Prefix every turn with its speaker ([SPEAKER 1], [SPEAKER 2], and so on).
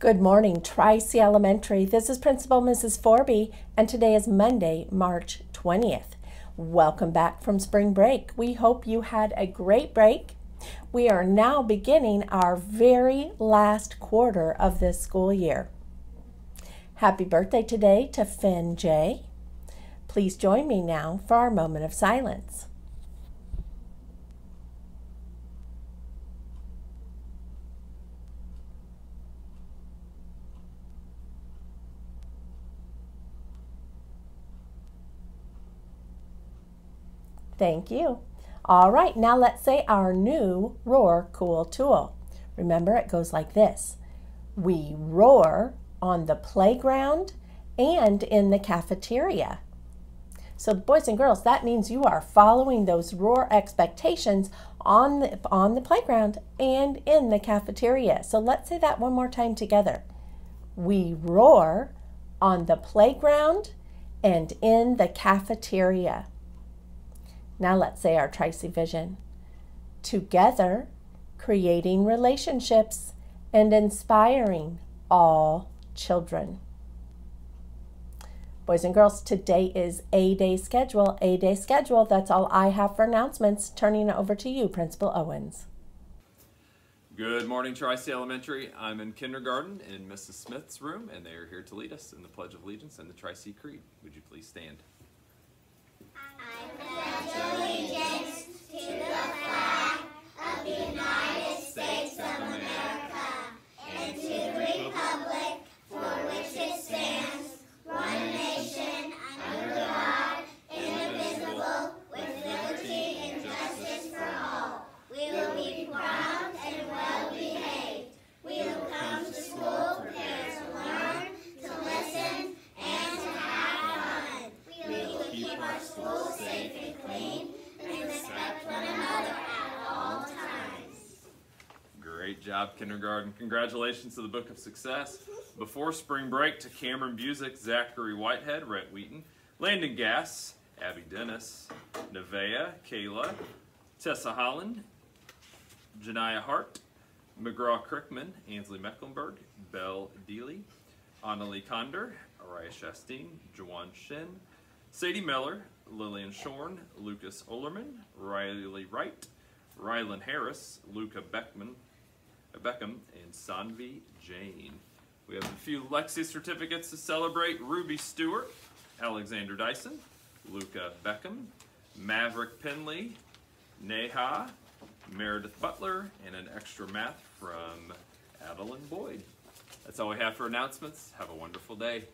[SPEAKER 1] Good morning, Tri-C Elementary. This is Principal Mrs. Forby, and today is Monday, March 20th. Welcome back from spring break. We hope you had a great break. We are now beginning our very last quarter of this school year. Happy birthday today to Finn J. Please join me now for our moment of silence. Thank you. All right, now let's say our new Roar Cool tool. Remember, it goes like this. We roar on the playground and in the cafeteria. So boys and girls, that means you are following those roar expectations on the, on the playground and in the cafeteria. So let's say that one more time together. We roar on the playground and in the cafeteria. Now let's say our Tri-C vision. Together, creating relationships and inspiring all children. Boys and girls, today is A Day schedule. A Day schedule. That's all I have for announcements. Turning it over to you, Principal Owens.
[SPEAKER 2] Good morning, Tri-C Elementary. I'm in kindergarten in Mrs. Smith's room, and they are here to lead us in the Pledge of Allegiance and the Tri-C Creed. Would you please stand? Job, kindergarten. Congratulations to the Book of Success. Before spring break, to Cameron Busick, Zachary Whitehead, Rhett Wheaton, Landon Gass, Abby Dennis, Nevea, Kayla, Tessa Holland, Janiyah Hart, McGraw Crickman, Ansley Mecklenburg, Belle Deely, Annalie Conder, Araya Shasteen, Jawan Shin, Sadie Miller, Lillian Shorn, Lucas Olerman, Riley Wright, Rylan Harris, Luca Beckman, Beckham, and Sanvi Jane. We have a few Lexi certificates to celebrate. Ruby Stewart, Alexander Dyson, Luca Beckham, Maverick Penley, Neha, Meredith Butler, and an extra math from Adeline Boyd. That's all we have for announcements. Have a wonderful day.